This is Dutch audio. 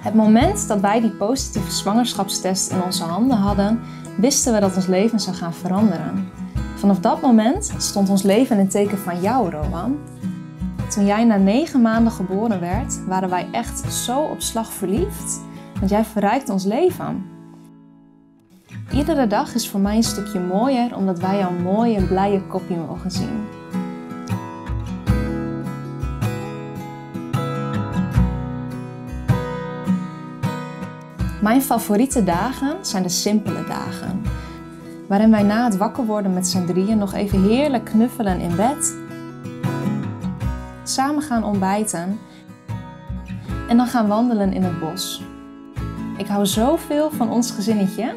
Het moment dat wij die positieve zwangerschapstest in onze handen hadden, wisten we dat ons leven zou gaan veranderen. Vanaf dat moment stond ons leven in het teken van jou, Rowan. Toen jij na negen maanden geboren werd, waren wij echt zo op slag verliefd, want jij verrijkt ons leven. Iedere dag is voor mij een stukje mooier omdat wij jouw mooie, blije kopje mogen zien. Mijn favoriete dagen zijn de simpele dagen. Waarin wij na het wakker worden met z'n drieën nog even heerlijk knuffelen in bed. Samen gaan ontbijten. En dan gaan wandelen in het bos. Ik hou zoveel van ons gezinnetje